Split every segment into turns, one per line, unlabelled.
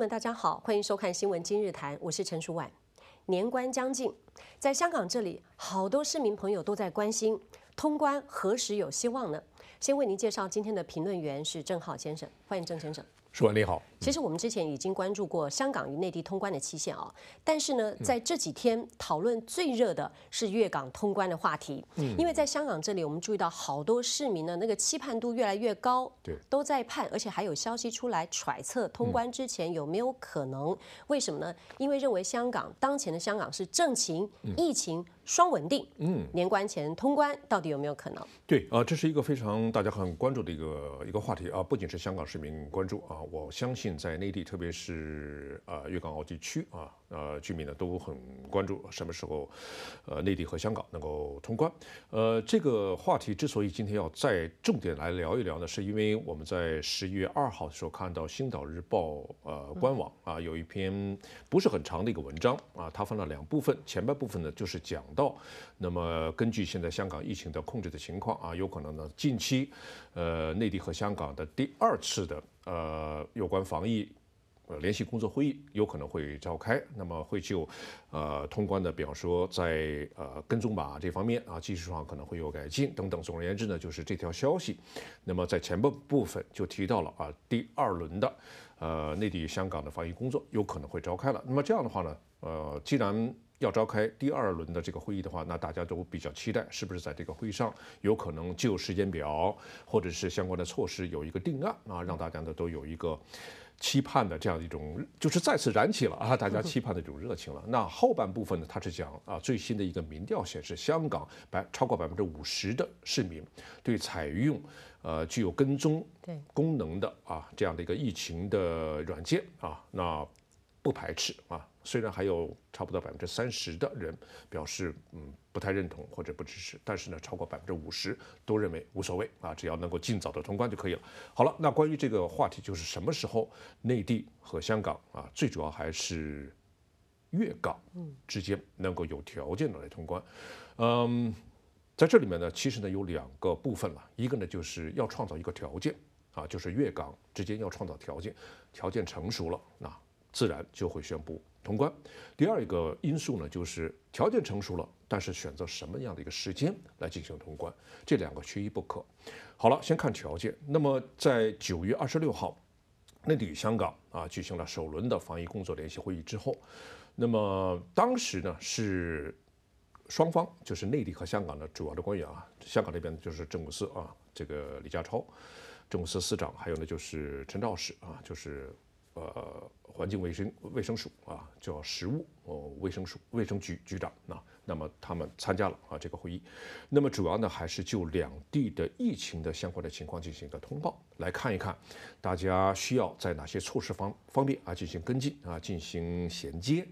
们，大家好，欢迎收看《新闻今日谈》，我是陈淑婉。年关将近，在香港这里，好多市民朋友都在关心通关何时有希望呢？先为您介绍今天的评论员是郑浩先生，欢迎郑先生。
淑婉你好，
其实我们之前已经关注过香港与内地通关的期限啊，但是呢，在这几天讨论最热的是粤港通关的话题。嗯，因为在香港这里，我们注意到好多市民呢，那个期盼度越来越高，
对，
都在盼，而且还有消息出来揣测通关之前有没有可能？为什么呢？因为认为香港当前的香港是政情、疫情双稳定。嗯，年关前通关到底有没有可能？
对啊，这是一个非常大家很关注的一个一个话题啊，不仅是香港市民关注啊。我相信在内地，特别是呃粤港澳地区啊，呃居民呢都很关注什么时候，呃内地和香港能够通关。呃，这个话题之所以今天要再重点来聊一聊呢，是因为我们在十一月二号的时候看到《星岛日报》呃官网啊有一篇不是很长的一个文章啊，它分了两部分，前半部分呢就是讲到，那么根据现在香港疫情的控制的情况啊，有可能呢近期呃内地和香港的第二次的。呃，有关防疫呃联席工作会议有可能会召开，那么会就呃通关的，比方说在呃跟踪码这方面啊技术上可能会有改进等等。总而言之呢，就是这条消息，那么在前半部分就提到了啊，第二轮的呃内地香港的防疫工作有可能会召开了。那么这样的话呢，呃，既然要召开第二轮的这个会议的话，那大家都比较期待，是不是在这个会议上有可能就时间表或者是相关的措施有一个定案啊，让大家呢都有一个期盼的这样一种，就是再次燃起了啊大家期盼的这种热情了。那后半部分呢，他是讲啊最新的一个民调显示，香港百超过百分之五十的市民对采用呃具有跟踪功能的啊这样的一个疫情的软件啊，那不排斥啊。虽然还有差不多百分之三十的人表示嗯不太认同或者不支持，但是呢，超过百分之五十都认为无所谓啊，只要能够尽早的通关就可以了。好了，那关于这个话题，就是什么时候内地和香港啊，最主要还是粤港之间能够有条件的来通关。嗯，在这里面呢，其实呢有两个部分了，一个呢就是要创造一个条件啊，就是粤港之间要创造条件，条件成熟了，那自然就会宣布。通关，第二一个因素呢，就是条件成熟了，但是选择什么样的一个时间来进行通关，这两个缺一不可。好了，先看条件。那么在九月二十六号，内地与香港啊举行了首轮的防疫工作联席会议之后，那么当时呢是双方，就是内地和香港的主要的官员啊，香港那边就是政务司啊，这个李家超，政务司司长，还有呢就是陈肇始啊，就是呃。环境卫生卫生署啊，叫食物哦卫生署卫生局局长那那么他们参加了啊这个会议，那么主要呢还是就两地的疫情的相关的情况进行一个通报，来看一看大家需要在哪些措施方方面啊进行跟进啊进行衔接。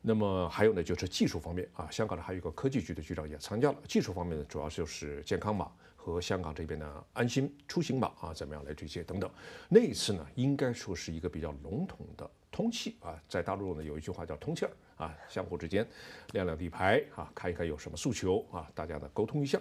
那么还有呢就是技术方面啊，香港的还有一个科技局的局长也参加了。技术方面呢主要就是健康码和香港这边的安心出行码啊怎么样来对接等等。那一次呢应该说是一个比较笼统的。通气啊，在大陆呢有一句话叫通气儿啊，相互之间亮亮底牌啊，看一看有什么诉求啊，大家呢沟通一下。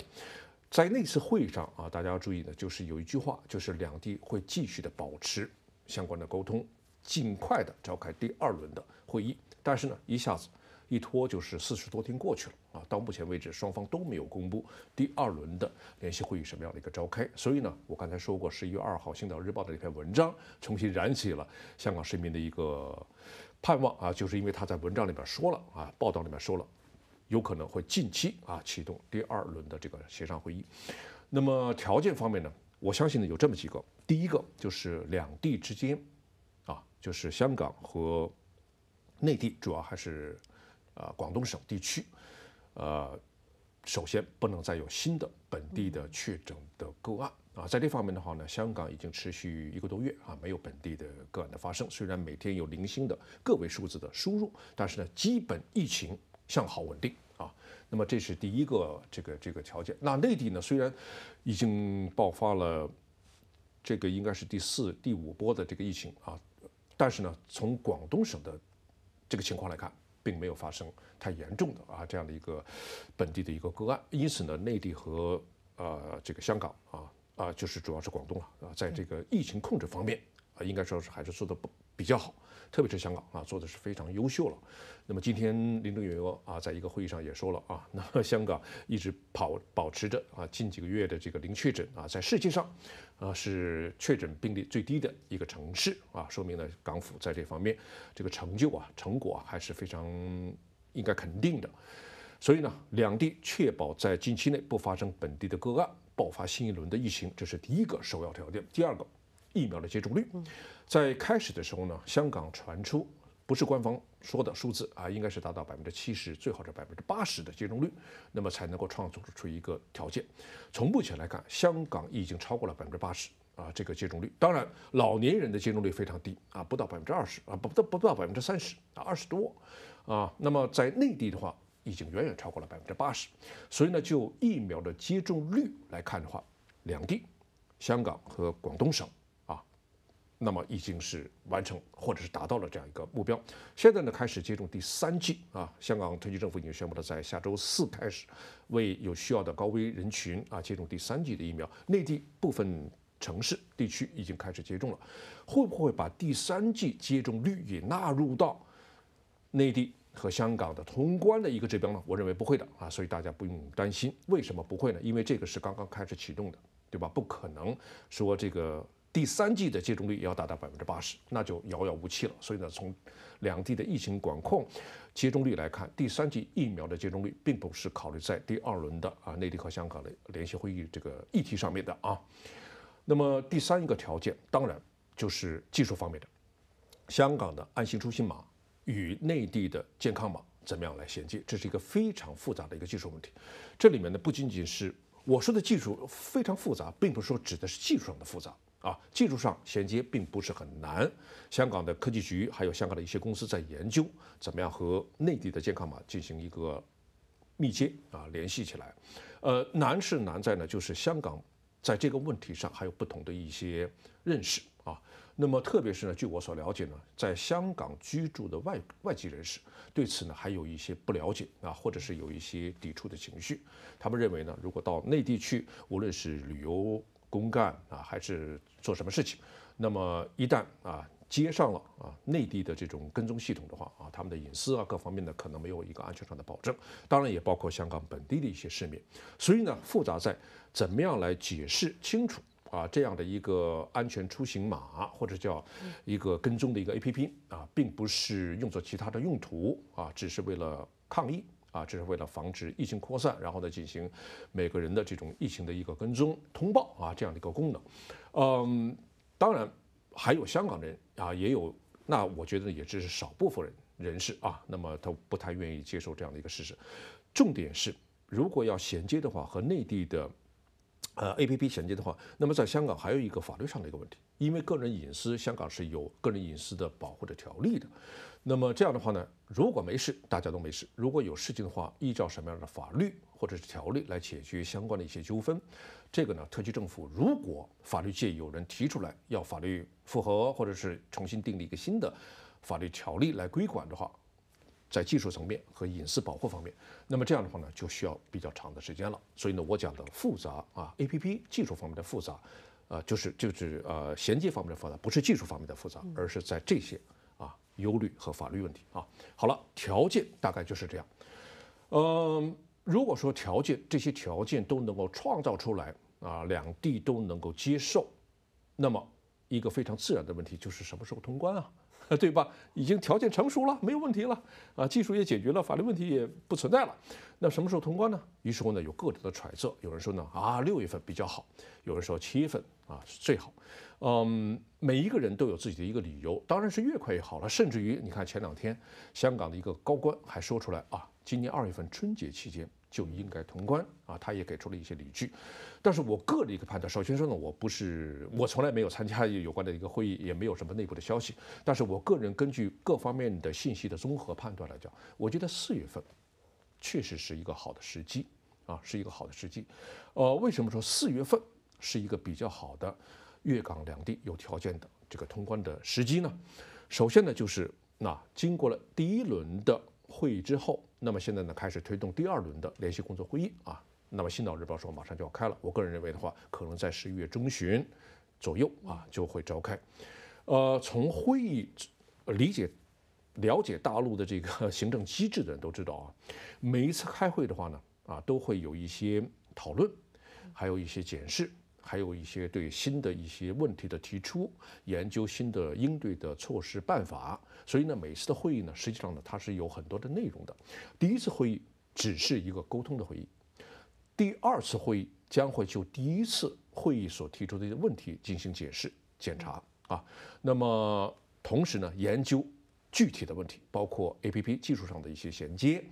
在那次会议上啊，大家要注意的就是有一句话，就是两地会继续的保持相关的沟通，尽快的召开第二轮的会议。但是呢，一下子。一拖就是四十多天过去了啊！到目前为止，双方都没有公布第二轮的联席会议什么样的一个召开。所以呢，我刚才说过，十一月二号《星岛日报》的一篇文章，重新燃起了香港市民的一个盼望啊！就是因为他在文章里面说了啊，报道里面说了，有可能会近期啊启动第二轮的这个协商会议。那么条件方面呢，我相信呢有这么几个：第一个就是两地之间啊，就是香港和内地，主要还是。啊，广东省地区，呃，首先不能再有新的本地的确诊的个案啊。在这方面的话呢，香港已经持续一个多月啊，没有本地的个案的发生。虽然每天有零星的个位数字的输入，但是呢，基本疫情向好稳定啊。那么这是第一个这个这个条件。那内地呢，虽然已经爆发了这个应该是第四、第五波的这个疫情啊，但是呢，从广东省的这个情况来看。并没有发生太严重的啊这样的一个本地的一个个案，因此呢，内地和呃这个香港啊啊就是主要是广东了啊，在这个疫情控制方面啊，应该说是还是做的不比较好，特别是香港啊做的是非常优秀了。那么今天林郑月娥啊在一个会议上也说了啊，那么香港一直保保持着啊近几个月的这个零确诊啊，在世界上啊是确诊病例最低的一个城市啊，说明呢港府在这方面这个成就啊成果啊还是非常应该肯定的。所以呢，两地确保在近期内不发生本地的个案，爆发新一轮的疫情，这是第一个首要条件。第二个，疫苗的接种率，在开始的时候呢，香港传出不是官方说的数字啊，应该是达到百分之七十，最好是百分之八十的接种率，那么才能够创造出一个条件。从目前来看，香港已经超过了百分之八十啊，这个接种率。当然，老年人的接种率非常低啊，不到百分之二十啊，不到不到百分之三十啊，二十多啊。那么在内地的话，已经远远超过了百分之八十，所以呢，就疫苗的接种率来看的话，两地，香港和广东省啊，那么已经是完成或者是达到了这样一个目标。现在呢，开始接种第三剂啊，香港特区政府已经宣布了，在下周四开始为有需要的高危人群啊接种第三剂的疫苗。内地部分城市地区已经开始接种了，会不会把第三剂接种率也纳入到内地？和香港的通关的一个指标呢？我认为不会的啊，所以大家不用担心。为什么不会呢？因为这个是刚刚开始启动的，对吧？不可能说这个第三季的接种率也要达到百分之八十，那就遥遥无期了。所以呢，从两地的疫情管控、接种率来看，第三季疫苗的接种率并不是考虑在第二轮的啊内地和香港的联席会议这个议题上面的啊。那么第三一个条件，当然就是技术方面的，香港的安心出行码。与内地的健康码怎么样来衔接？这是一个非常复杂的一个技术问题。这里面呢，不仅仅是我说的技术非常复杂，并不是说指的是技术上的复杂啊。技术上衔接并不是很难。香港的科技局还有香港的一些公司在研究怎么样和内地的健康码进行一个密接啊联系起来。呃，难是难在呢，就是香港在这个问题上还有不同的一些认识啊。那么，特别是呢，据我所了解呢，在香港居住的外外籍人士对此呢还有一些不了解啊，或者是有一些抵触的情绪。他们认为呢，如果到内地去，无论是旅游、公干啊，还是做什么事情，那么一旦啊接上了啊内地的这种跟踪系统的话啊，他们的隐私啊各方面呢可能没有一个安全上的保证。当然，也包括香港本地的一些市民。所以呢，复杂在怎么样来解释清楚。啊，这样的一个安全出行码，或者叫一个跟踪的一个 APP 啊，并不是用作其他的用途啊，只是为了抗疫啊，只是为了防止疫情扩散，然后呢进行每个人的这种疫情的一个跟踪通报啊，这样的一个功能。嗯，当然还有香港人啊，也有，那我觉得也只是少部分人人士啊，那么他不太愿意接受这样的一个事实。重点是，如果要衔接的话，和内地的。呃，A P P 衔接的话，那么在香港还有一个法律上的一个问题，因为个人隐私，香港是有个人隐私的保护的条例的。那么这样的话呢，如果没事，大家都没事；如果有事情的话，依照什么样的法律或者是条例来解决相关的一些纠纷？这个呢，特区政府如果法律界有人提出来要法律复核，或者是重新订立一个新的法律条例来规管的话。在技术层面和隐私保护方面，那么这样的话呢，就需要比较长的时间了。所以呢，我讲的复杂啊，A P P 技术方面的复杂，呃，就是就是呃衔接方面的复杂，不是技术方面的复杂，而是在这些啊忧虑和法律问题啊。好了，条件大概就是这样。嗯，如果说条件这些条件都能够创造出来啊，两地都能够接受，那么一个非常自然的问题就是什么时候通关啊？对吧？已经条件成熟了，没有问题了啊，技术也解决了，法律问题也不存在了。那什么时候通关呢？于是乎呢，有各种的揣测。有人说呢，啊，六月份比较好；有人说七月份啊是最好。嗯，每一个人都有自己的一个理由，当然是越快越好了。甚至于，你看前两天香港的一个高官还说出来啊，今年二月份春节期间。就应该通关啊，他也给出了一些理据，但是我个人一个判断，首先说呢，我不是，我从来没有参加有关的一个会议，也没有什么内部的消息，但是我个人根据各方面的信息的综合判断来讲，我觉得四月份确实是一个好的时机啊，是一个好的时机。呃，为什么说四月份是一个比较好的粤港两地有条件的这个通关的时机呢？首先呢，就是那经过了第一轮的会议之后。那么现在呢，开始推动第二轮的联席工作会议啊。那么《新岛日报》说马上就要开了，我个人认为的话，可能在十一月中旬左右啊就会召开。呃，从会议理解、了解大陆的这个行政机制的人都知道啊，每一次开会的话呢，啊，都会有一些讨论，还有一些检视，还有一些对新的一些问题的提出，研究新的应对的措施办法。所以呢，每次的会议呢，实际上呢，它是有很多的内容的。第一次会议只是一个沟通的会议，第二次会议将会就第一次会议所提出的一些问题进行解释、检查啊。那么同时呢，研究具体的问题，包括 A P P 技术上的一些衔接，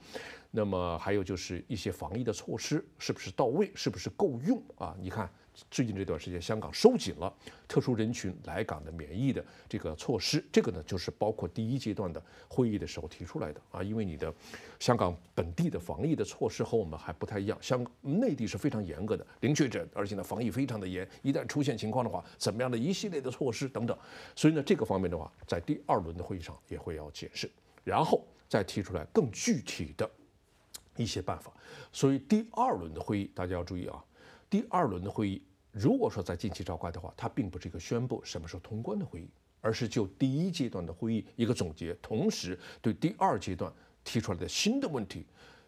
那么还有就是一些防疫的措施是不是到位，是不是够用啊？你看。最近这段时间，香港收紧了特殊人群来港的免疫的这个措施，这个呢就是包括第一阶段的会议的时候提出来的啊，因为你的香港本地的防疫的措施和我们还不太一样，香内地是非常严格的零确诊，而且呢防疫非常的严，一旦出现情况的话，怎么样的一系列的措施等等，所以呢这个方面的话，在第二轮的会议上也会要解释，然后再提出来更具体的一些办法，所以第二轮的会议大家要注意啊，第二轮的会议。如果说在近期召开的话，它并不是一个宣布什么时候通关的会议，而是就第一阶段的会议一个总结，同时对第二阶段提出来的新的问题、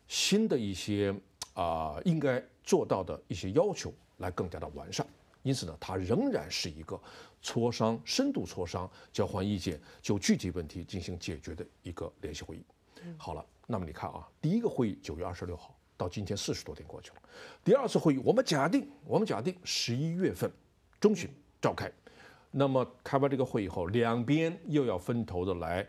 新的一些啊应该做到的一些要求来更加的完善。因此呢，它仍然是一个磋商、深度磋商、交换意见、就具体问题进行解决的一个联席会议。好了，那么你看啊，第一个会议九月二十六号。到今天四十多天过去了，第二次会议我们假定，我们假定十一月份中旬召开，那么开完这个会以后，两边又要分头的来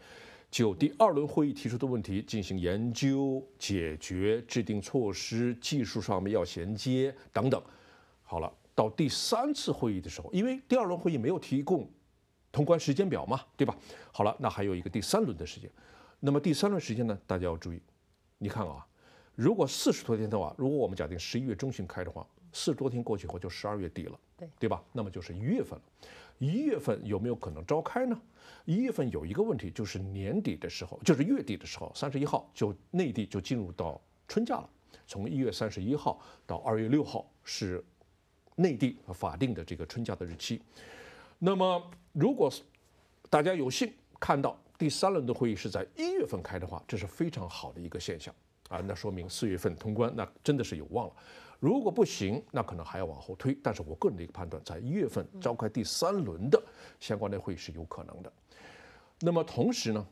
就第二轮会议提出的问题进行研究、解决、制定措施、技术上面要衔接等等。好了，到第三次会议的时候，因为第二轮会议没有提供通关时间表嘛，对吧？好了，那还有一个第三轮的时间。那么第三轮时间呢，大家要注意，你看啊。如果四十多天的话，如果我们假定十一月中旬开的话，四十多天过去后就十二月底了，
对
对吧？那么就是一月份了。一月份有没有可能召开呢？一月份有一个问题，就是年底的时候，就是月底的时候，三十一号就内地就进入到春假了。从一月三十一号到二月六号是内地法定的这个春假的日期。那么如果大家有幸看到第三轮的会议是在一月份开的话，这是非常好的一个现象。啊，那说明四月份通关，那真的是有望了。如果不行，那可能还要往后推。但是我个人的一个判断，在一月份召开第三轮的相关的会议是有可能的。那么同时呢，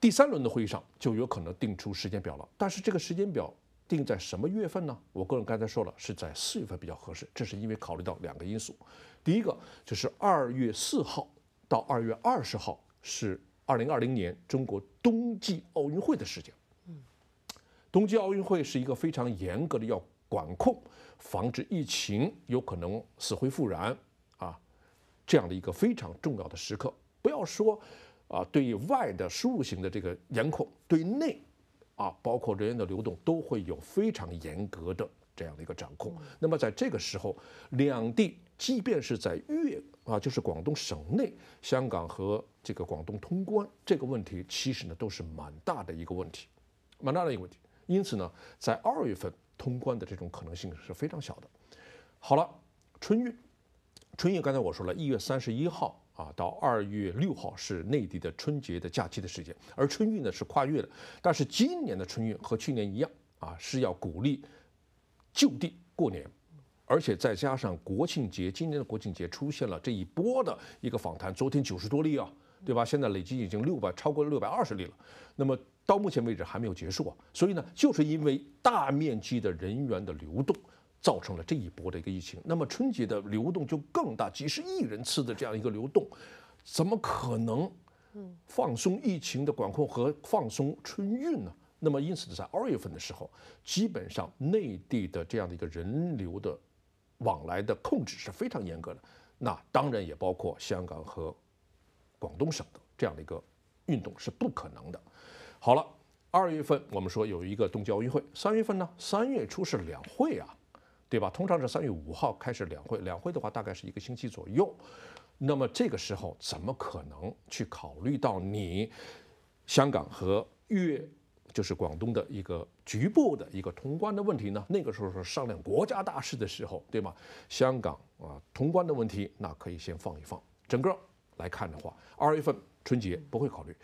第三轮的会议上就有可能定出时间表了。但是这个时间表定在什么月份呢？我个人刚才说了，是在四月份比较合适。这是因为考虑到两个因素，第一个就是二月四号到二月二十号是二零二零年中国冬季奥运会的时间。冬季奥运会是一个非常严格的要管控、防止疫情有可能死灰复燃啊这样的一个非常重要的时刻。不要说啊，对外的输入型的这个严控，对内啊，包括人员的流动都会有非常严格的这样的一个掌控。那么在这个时候，两地即便是在粤啊，就是广东省内，香港和这个广东通关这个问题，其实呢都是蛮大的一个问题，蛮大的一个问题。因此呢，在二月份通关的这种可能性是非常小的。好了，春运，春运刚才我说了一月三十一号啊到二月六号是内地的春节的假期的时间，而春运呢是跨越的。但是今年的春运和去年一样啊，是要鼓励就地过年，而且再加上国庆节，今年的国庆节出现了这一波的一个访谈，昨天九十多例啊，对吧？现在累计已经六百超过六百二十例了。那么到目前为止还没有结束啊，所以呢，就是因为大面积的人员的流动，造成了这一波的一个疫情。那么春节的流动就更大，几十亿人次的这样一个流动，怎么可能放松疫情的管控和放松春运呢？那么因此在二月份的时候，基本上内地的这样的一个人流的往来的控制是非常严格的。那当然也包括香港和广东省的这样的一个运动是不可能的。好了，二月份我们说有一个冬季奥运会，三月份呢，三月初是两会啊，对吧？通常是三月五号开始两会，两会的话大概是一个星期左右。那么这个时候怎么可能去考虑到你香港和粤，就是广东的一个局部的一个通关的问题呢？那个时候是商量国家大事的时候，对吗？香港啊，通关的问题那可以先放一放，整个来看的话，二月份春节不会考虑，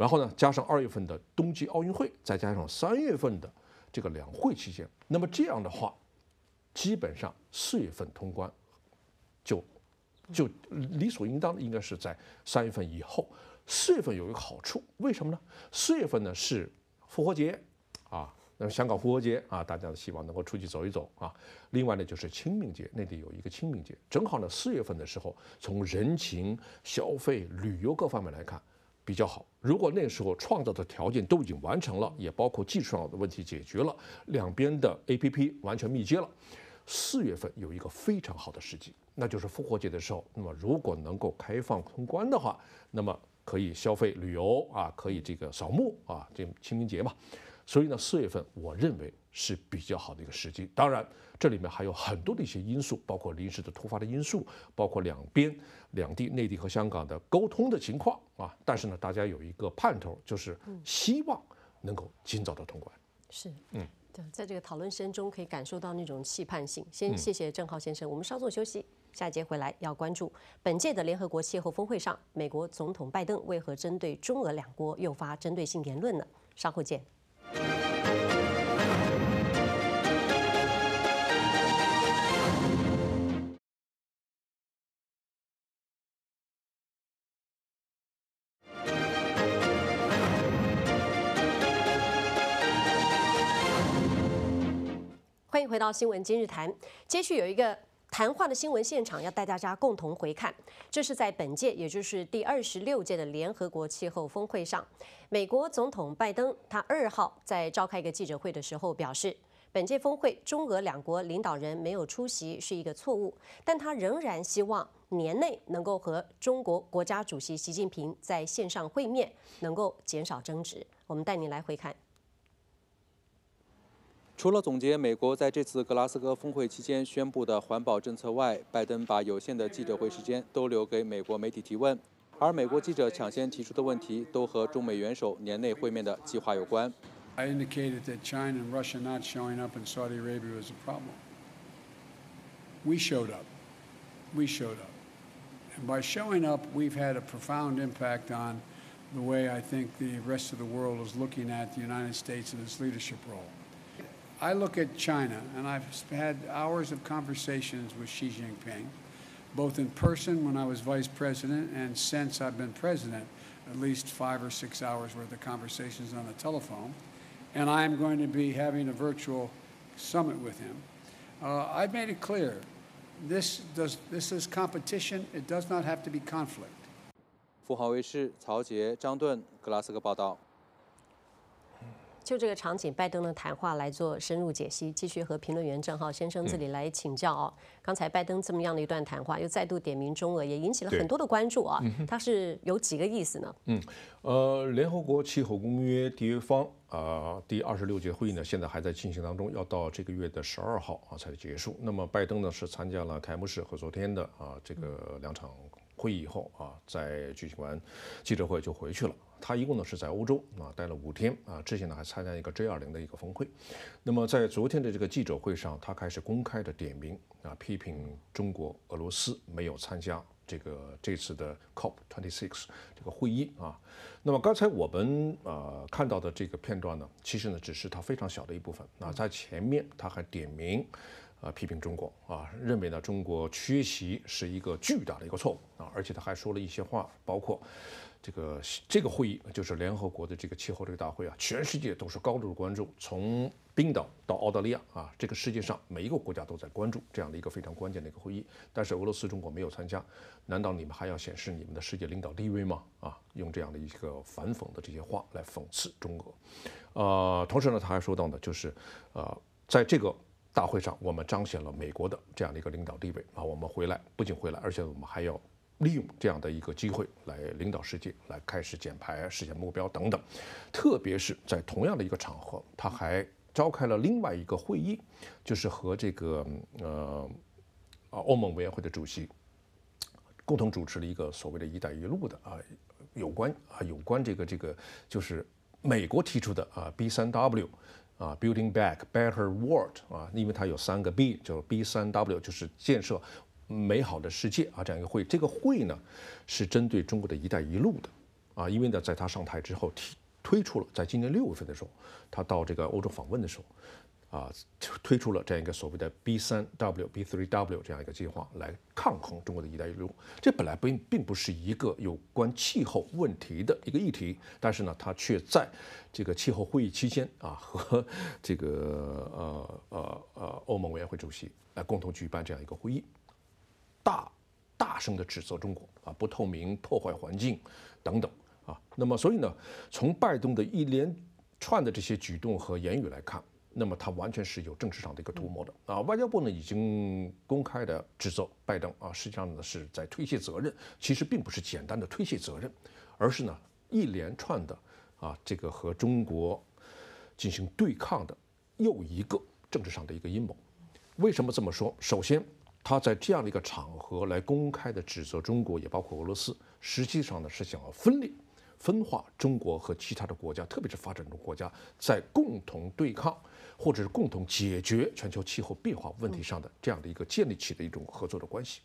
然后呢，加上二月份的冬季奥运会，再加上三月份的这个两会期间，那么这样的话，基本上四月份通关就就理所应当的应该是在三月份以后。四月份有一个好处，为什么呢？四月份呢是复活节啊。那么香港复活节啊，大家希望能够出去走一走啊。另外呢，就是清明节，内地有一个清明节，正好呢四月份的时候，从人情、消费、旅游各方面来看比较好。如果那时候创造的条件都已经完成了，也包括技术上的问题解决了，两边的 APP 完全密接了，四月份有一个非常好的时机，那就是复活节的时候。那么如果能够开放通关的话，那么可以消费旅游啊，可以这个扫墓啊，这清明节嘛。所以呢，四月份我认为是比较好的一个时机。当然，这里面还有很多的一些因素，包括临时的突发的因素，包括两边、两地、内地和香港的沟通的情况啊。但是呢，大家有一个盼头，就是希望能够尽早的通关。
是，嗯，对，在这个讨论声中可以感受到那种期盼性。先谢谢郑浩先生，我们稍作休息，下一节回来要关注本届的联合国气候峰会上，美国总统拜登为何针对中俄两国诱发针对性言论呢？稍后见。到新闻今日谈，接续有一个谈话的新闻现场，要带大家共同回看。这是在本届，也就是第二十六届的联合国气候峰会上，美国总统拜登他二号在召开一个记者会的时候表示，本届峰会中俄两国领导人没有出席是一个错误，但他仍然希望年内能够和中国国家主席习近平在线上会面，能够减少争执。我们带您来回看。
除了总结美国在这次格拉斯哥峰会期间宣布的环保政策外，拜登把有限的记者会时间都留给美国媒体提问，而美国记者抢先提出的问题都和中美元首年内会面的计划有关。
I indicated that China and Russia not showing up in Saudi Arabia was a problem. We showed up. We showed up. And by showing up, we've had a profound impact on the way I think the rest of the world is looking at the United States and its leadership role. I look at China, and I've had hours of conversations with Xi Jinping, both in person when I was vice president and since I've been president, at least five or six hours worth of conversations on the telephone. And I'm going to be having a virtual summit with him. Uh, I've made it clear this, does, this is competition, it does not have to be conflict.
富豪卫视曹杰、张盾，格拉斯哥报道。
就这个场景，拜登的谈话来做深入解析。继续和评论员郑浩先生这里来请教哦。刚才拜登这么样的一段谈话，又再度点名中俄，也引起了很多的关注啊。他是有几个意思呢？
嗯，呃，联合国气候公约缔约方啊，第二十六届会议呢，现在还在进行当中，要到这个月的十二号啊才结束。那么拜登呢是参加了开幕式和昨天的啊这个两场会议以后啊，在举行完记者会就回去了。他一共呢是在欧洲啊待了五天啊，之前呢还参加一个 J 二零的一个峰会。那么在昨天的这个记者会上，他开始公开的点名啊，批评中国、俄罗斯没有参加这个这次的 COP twenty six 这个会议啊。那么刚才我们呃看到的这个片段呢，其实呢只是他非常小的一部分。那在前面他还点名啊批评中国啊，认为呢中国缺席是一个巨大的一个错误啊，而且他还说了一些话，包括。这个这个会议就是联合国的这个气候这个大会啊，全世界都是高度的关注，从冰岛到澳大利亚啊，这个世界上每一个国家都在关注这样的一个非常关键的一个会议。但是俄罗斯、中国没有参加，难道你们还要显示你们的世界领导地位吗？啊，用这样的一个反讽的这些话来讽刺中俄。呃，同时呢，他还说到呢，就是呃，在这个大会上，我们彰显了美国的这样的一个领导地位啊，我们回来不仅回来，而且我们还要。利用这样的一个机会来领导世界，来开始减排、实现目标等等。特别是在同样的一个场合，他还召开了另外一个会议，就是和这个呃啊欧盟委员会的主席共同主持了一个所谓的一带一路的啊有关啊有关这个这个就是美国提出的啊 B 三 W 啊 Building Back Better World 啊，因为它有三个 B，就是 B 三 W 就是建设。美好的世界啊这样一个会，这个会呢是针对中国的一带一路的啊，因为呢在他上台之后提推出了，在今年六月份的时候，他到这个欧洲访问的时候。啊，推出了这样一个所谓的 B 三 W、B three W 这样一个计划来抗衡中国的一带一路。这本来并并不是一个有关气候问题的一个议题，但是呢，它却在这个气候会议期间啊，和这个呃呃呃欧盟委员会主席来共同举办这样一个会议，大大声的指责中国啊不透明、破坏环境等等啊。那么，所以呢，从拜登的一连串的这些举动和言语来看。那么他完全是有政治上的一个图谋的啊！外交部呢已经公开的指责拜登啊，实际上呢是在推卸责任。其实并不是简单的推卸责任，而是呢一连串的啊这个和中国进行对抗的又一个政治上的一个阴谋。为什么这么说？首先，他在这样的一个场合来公开的指责中国，也包括俄罗斯，实际上呢是想要分裂。分化中国和其他的国家，特别是发展中国家，在共同对抗或者是共同解决全球气候变化问题上的这样的一个建立起的一种合作的关系。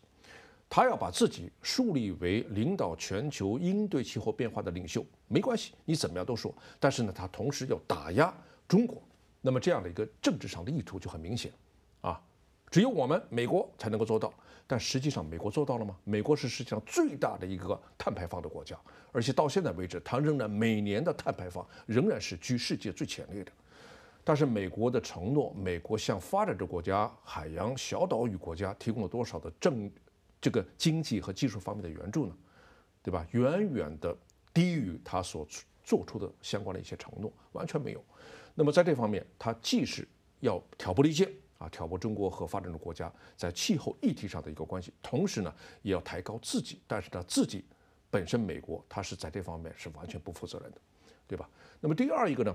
他要把自己树立为领导全球应对气候变化的领袖，没关系，你怎么样都说。但是呢，他同时要打压中国，那么这样的一个政治上的意图就很明显，啊，只有我们美国才能够做到。但实际上，美国做到了吗？美国是世界上最大的一个碳排放的国家，而且到现在为止，它仍然每年的碳排放仍然是居世界最前列的。但是，美国的承诺，美国向发展中国家、海洋小岛屿国家提供了多少的政、这个经济和技术方面的援助呢？对吧？远远的低于他所做出的相关的一些承诺，完全没有。那么，在这方面，他既是要挑拨离间。啊，挑拨中国和发展中国家在气候议题上的一个关系，同时呢，也要抬高自己。但是呢，自己本身美国，他是在这方面是完全不负责任的，对吧？那么第二一个呢，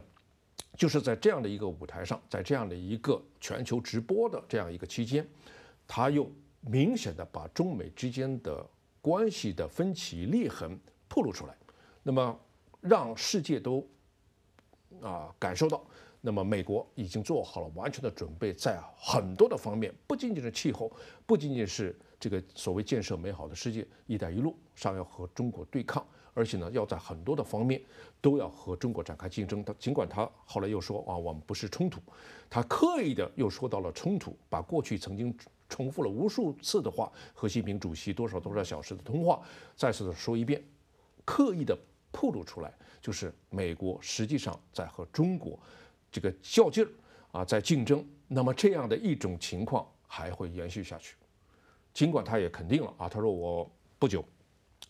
就是在这样的一个舞台上，在这样的一个全球直播的这样一个期间，他又明显的把中美之间的关系的分歧裂痕暴露出来，那么让世界都啊感受到。那么，美国已经做好了完全的准备，在很多的方面，不仅仅是气候，不仅仅是这个所谓建设美好的世界“一带一路”上要和中国对抗，而且呢，要在很多的方面都要和中国展开竞争。他尽管他后来又说啊，我们不是冲突，他刻意的又说到了冲突，把过去曾经重复了无数次的话，和习近平主席多少多少小时的通话，再次的说一遍，刻意的暴露出来，就是美国实际上在和中国。这个较劲儿啊，在竞争，那么这样的一种情况还会延续下去。尽管他也肯定了啊，他说我不久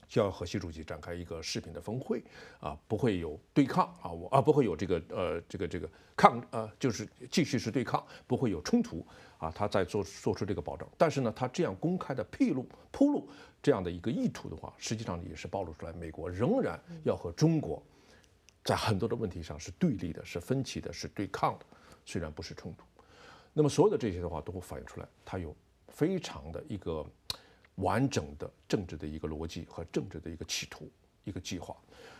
就要和习主席展开一个视频的峰会啊，不会有对抗啊，我啊不会有这个呃这个这个抗呃就是继续是对抗，不会有冲突啊，他在做做出这个保证。但是呢，他这样公开的披露铺路这样的一个意图的话，实际上也是暴露出来，美国仍然要和中国。在很多的问题上是对立的，是分歧的，是对抗的，虽然不是冲突。那么所有的这些的话都会反映出来，它有非常的一个完整的政治的一个逻辑和政治的一个企图、一个计划。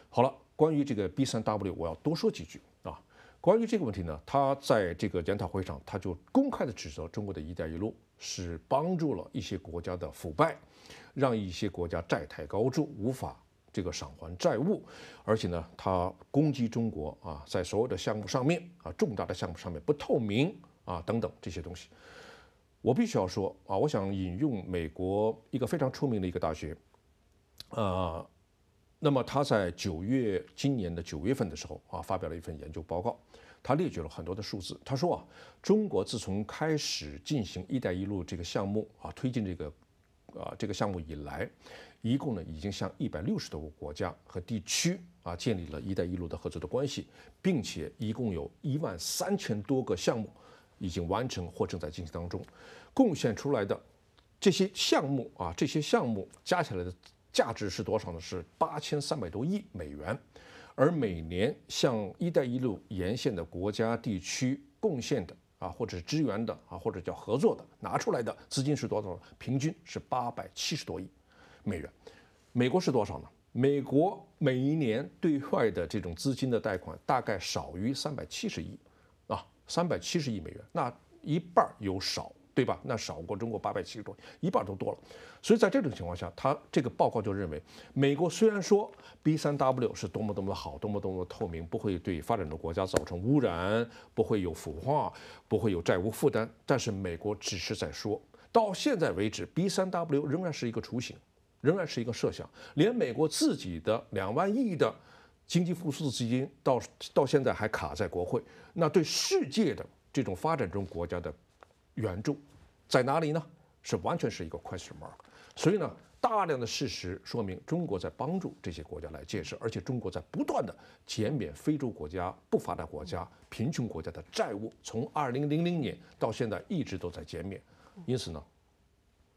好了，关于这个 B 三 W，我要多说几句啊。关于这个问题呢，他在这个研讨会上，他就公开的指责中国的一带一路是帮助了一些国家的腐败，让一些国家债台高筑，无法。这个偿还债务，而且呢，他攻击中国啊，在所有的项目上面啊，重大的项目上面不透明啊等等这些东西，我必须要说啊，我想引用美国一个非常出名的一个大学，呃，那么他在九月今年的九月份的时候啊，发表了一份研究报告，他列举了很多的数字，他说啊，中国自从开始进行“一带一路”这个项目啊，推进这个啊这个项目以来。一共呢，已经向一百六十多个国家和地区啊建立了一带一路的合作的关系，并且一共有一万三千多个项目已经完成或正在进行当中，贡献出来的这些项目啊，这些项目加起来的价值是多少呢？是八千三百多亿美元，而每年向一带一路沿线的国家地区贡献的啊，或者是支援的啊，或者叫合作的拿出来的资金是多少？平均是八百七十多亿。美元，美国是多少呢？美国每一年对外的这种资金的贷款大概少于三百七十亿，三百七十亿美元，那一半有少对吧？那少过中国八百七十多，一半都多了。所以在这种情况下，他这个报告就认为，美国虽然说 B 三 W 是多么多么的好，多么多么透明，不会对发展中国家造成污染，不会有腐化，不会有债务负担，但是美国只是在说，到现在为止，B 三 W 仍然是一个雏形，仍然是一个设想，连美国自己的两万亿的经济复苏的资金到到现在还卡在国会，那对世界的这种发展中国家的。援助在哪里呢？是完全是一个 question mark。所以呢，大量的事实说明中国在帮助这些国家来建设，而且中国在不断的减免非洲国家、不发达国家、贫穷国家的债务，从二零零零年到现在一直都在减免。因此呢。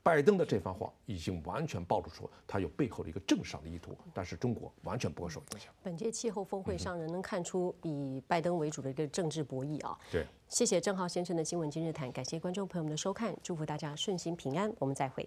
拜登的这番话已经完全暴露出他有背后的一个政商的意图，但是中国完全不会受影响。
本届气候峰会上，仍能看出以拜登为主的一个政治博弈啊。
对，
谢谢郑浩先生的新闻今日谈，感谢观众朋友们的收看，祝福大家顺心平安，我们再会。